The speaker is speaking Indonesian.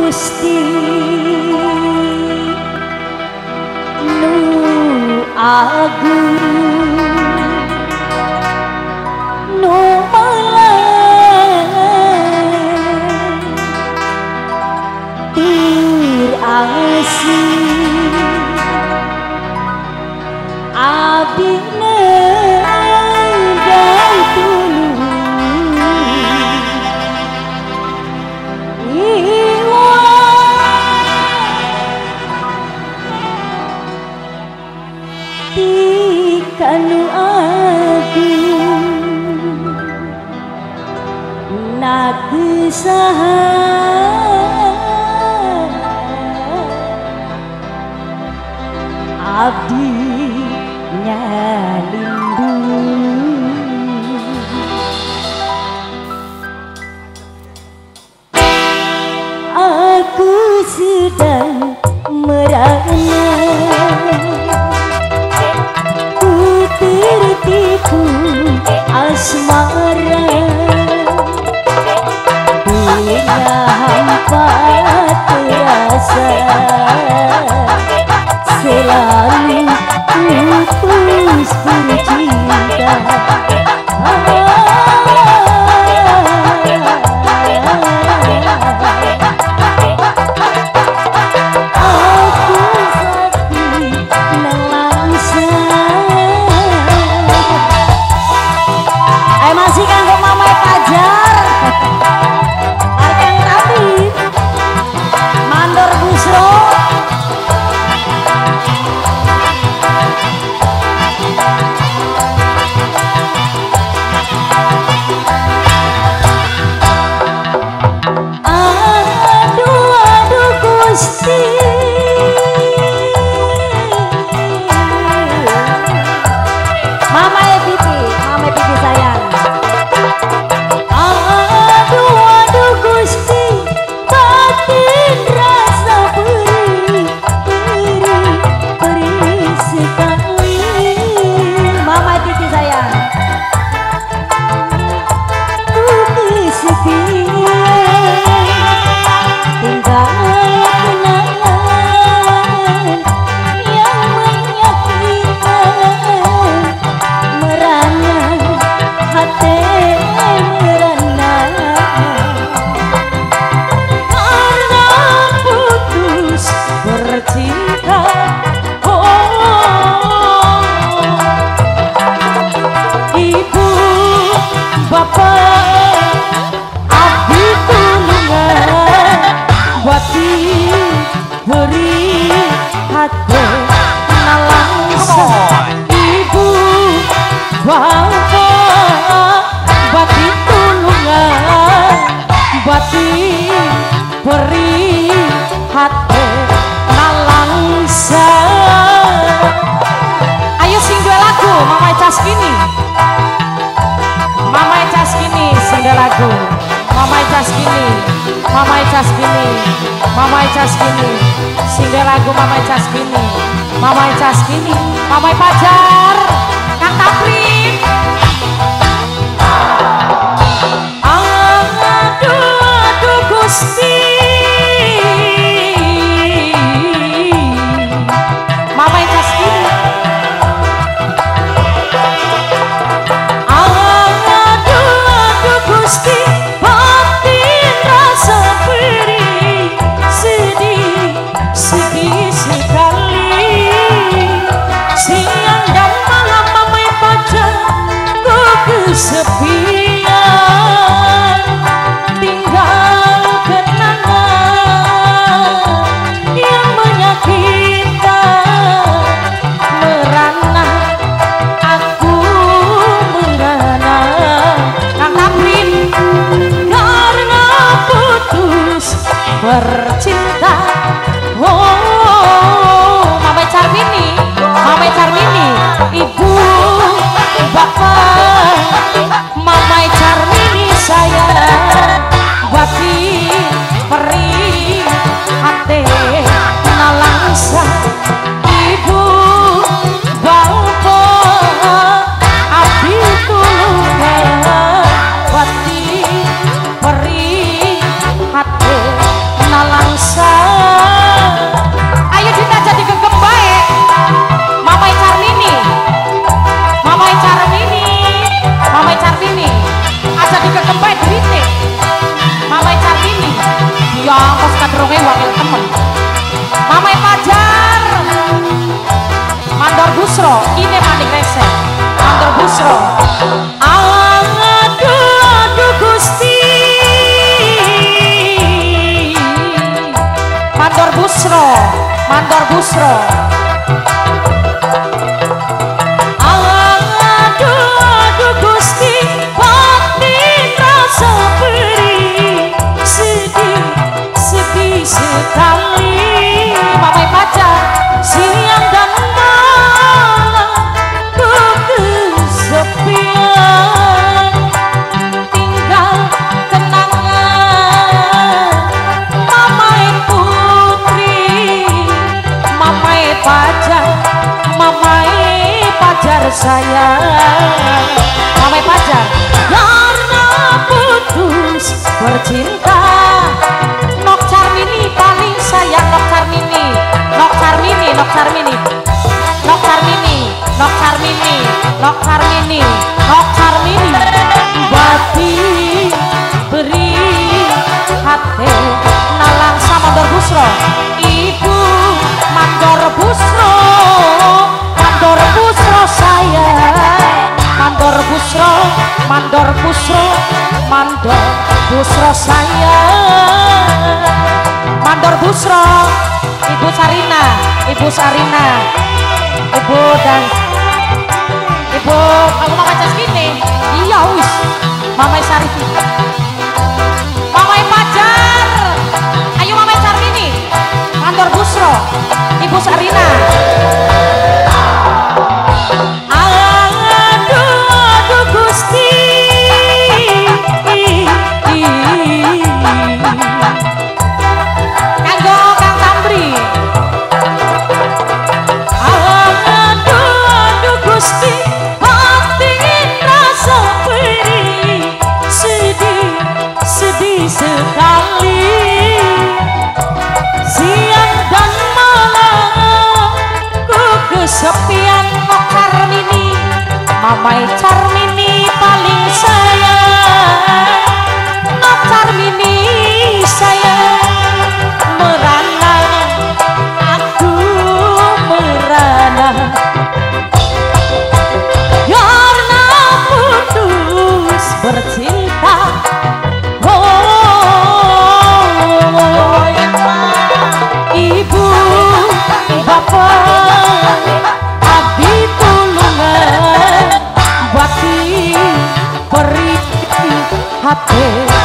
wish the abdi beri hati nalang ibu bapa batin tulungan batin beri hati. Mama Icas Bini Mama Icas Bini Single lagu Mama Icas Bini Mama Icas Bini Mama Pajar suerte. Kadronge wakil temen. Mamai Pajar. Mandor Busro ini manik rese Mandor Busro. Aduh Gusti. Mandor Busro Mandor Busro saya. Mamai pacar Karena putus bercinta Nok Charmini paling sayang Nok Charmini Nok Charmini Nok Charmini Nok Charmini Nok Charmini Nok Charmini Nok Charmini Bati beri hati nalang sama Busro Ibu Mandor Busro Busro Mandor Busro Mandor Busro saya. Mandor Busro Ibu Sarina Ibu Sarina Ibu dan Ibu aku mau baca segini iya wis. Mama Sarifi Pajar ayo Mandor Busro Ibu Sarina kesepian Nok Carmini Mamai Carmini hati